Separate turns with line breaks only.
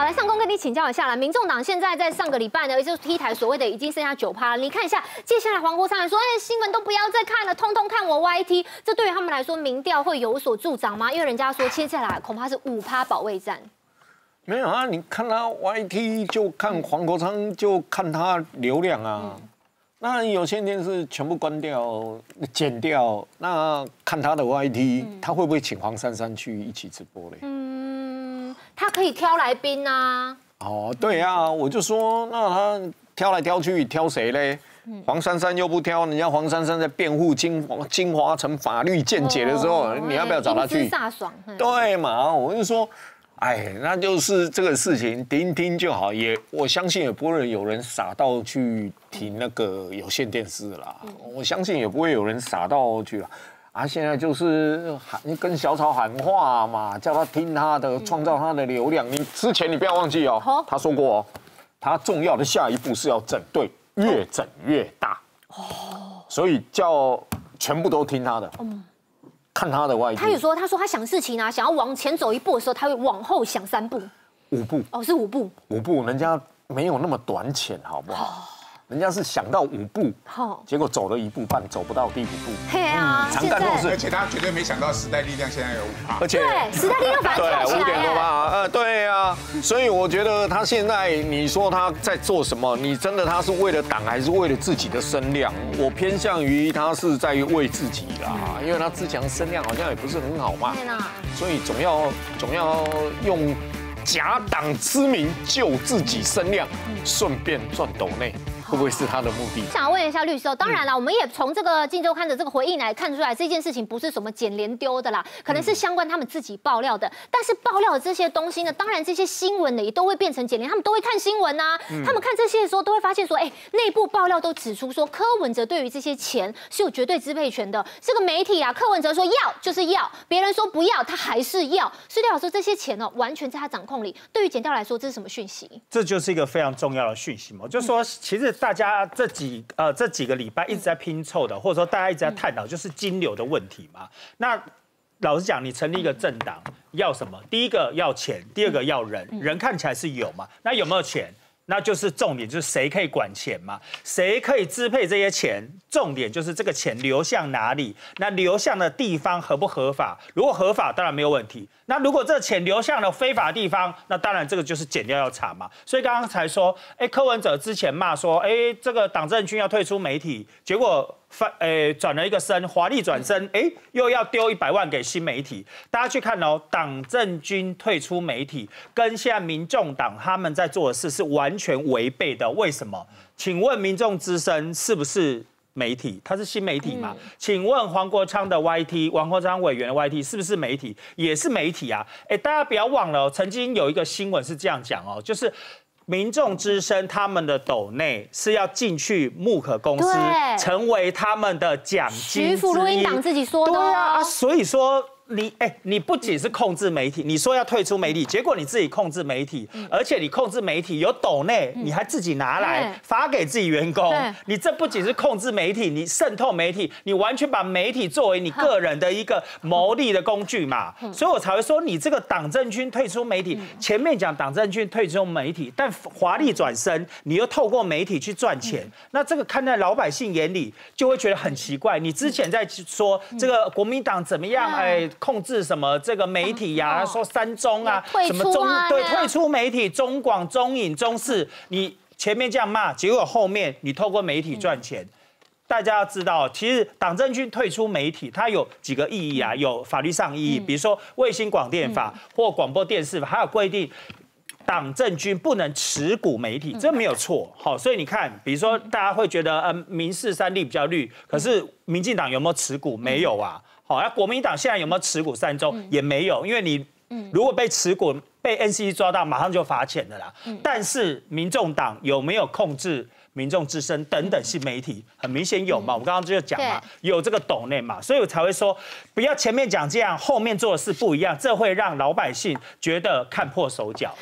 好，来上公跟你请教一下啦。民众党现在在上个礼拜呢，也就是 T 台所谓的已经剩下九趴了。你看一下，接下来黄国昌来说，哎，新闻都不要再看了，通通看我 YT。这对于他们来说，民调会有所助长吗？因为人家说接下来恐怕是五趴保卫战。
没有啊，你看他 YT 就看黄国昌，就看他流量啊。那有线电视全部关掉、剪掉，那看他的 YT，他会不会请黄珊珊去一起直播嘞？
可以挑来宾啊。
哦，对啊，我就说，那他挑来挑去，挑谁嘞？黄珊珊又不挑，人家黄珊珊在辩护金华金华城法律见解的时候，你要不要找他去？
飒爽。
对嘛，我就说。哎，那就是这个事情听听就好，也我相信也不会有人傻到去停那个有线电视啦。我相信也不会有人傻到去了。啊，现在就是喊跟小草喊话嘛，叫他听他的，创造他的流量。你之前你不要忘记哦，他说过哦，他重要的下一步是要整队，越整越大。哦，所以叫全部都听他的。嗯。看他的外，
他有说，他说他想事情啊，想要往前走一步的时候，他会往后想三步，
五步
哦，是五步，
五步，人家没有那么短浅，好不好？人家是想到五步，好，结果走了一步半，走不到第五步。
嘿啊，
常干这种事，
而且他绝对没想到时代力量现在有五趴，
而且时代力量反而跳起来
了。呃，对啊，所以我觉得他现在，你说他在做什么？你真的他是为了党，还是为了自己的声量？我偏向于他是在为自己啦，因为他自强声量好像也不是很好嘛，所以总要总要用假党之名救自己声量，顺便赚斗内。会不会是他的目的？
想问一下律师哦，当然了，我们也从这个《镜周刊》的这个回应来看出来，这件事情不是什么捡连丢的啦，可能是相关他们自己爆料的。但是爆料的这些东西呢，当然这些新闻呢也都会变成捡连，他们都会看新闻呐。他们看这些的时候，都会发现说，哎，内部爆料都指出说，柯文哲对于这些钱是有绝对支配权的。这个媒体啊，柯文哲说要就是要，别人说不要，他还是要。所以代表说这些钱呢，完全在他掌控里。对于检调来说，这是什么讯息？
这就是一个非常重要的讯息嘛，就是说其实。大家这几呃这几个礼拜一直在拼凑的，或者说大家一直在探讨，就是金流的问题嘛。那老实讲，你成立一个政党要什么？第一个要钱，第二个要人，人看起来是有嘛？那有没有钱？那就是重点，就是谁可以管钱嘛？谁可以支配这些钱？重点就是这个钱流向哪里？那流向的地方合不合法？如果合法，当然没有问题。那如果这钱流向了非法地方，那当然这个就是减掉要查嘛。所以刚刚才说，哎，柯文哲之前骂说，哎，这个党政军要退出媒体，结果翻，诶，转了一个身，华丽转身，哎，又要丢一百万给新媒体。大家去看哦，党政军退出媒体，跟现在民众党他们在做的事是完全违背的。为什么？请问民众之声是不是？媒体，它是新媒体嘛？请问黄国昌的 YT，黄国昌委员的 YT 是不是媒体？也是媒体啊！哎，大家不要忘了，曾经有一个新闻是这样讲哦，就是民众之声他们的斗内是要进去木可公司，成为他们的奖金。
徐福录音党自己说的
啊，所以说。你哎，你不仅是控制媒体，你说要退出媒体，结果你自己控制媒体，而且你控制媒体有抖内，你还自己拿来发给自己员工，你这不仅是控制媒体，你渗透媒体，你完全把媒体作为你个人的一个牟利的工具嘛，所以我才会说你这个党政军退出媒体，前面讲党政军退出媒体，但华丽转身，你又透过媒体去赚钱，那这个看在老百姓眼里就会觉得很奇怪。你之前在说这个国民党怎么样，哎。控制什么这个媒体呀？说三中啊，什么中对退出媒体，中广、中影、中视，你前面这样骂，结果后面你透过媒体赚钱。大家要知道，其实党政军退出媒体，它有几个意义啊？有法律上意义，比如说卫星广电法或广播电视法，还有规定党政军不能持股媒体，这没有错。好，所以你看，比如说大家会觉得，嗯，民事三立比较绿，可是民进党有没有持股？没有啊。好，那国民党现在有没有持股三中？也没有，因为你如果被持股被 NCC 抓到，马上就罚钱的啦。但是民众党有没有控制民众之声等等新媒体？很明显有嘛，我们刚刚就讲嘛，有这个懂内嘛，所以我才会说，不要前面讲这样，后面做的事不一样，这会让老百姓觉得看破手脚。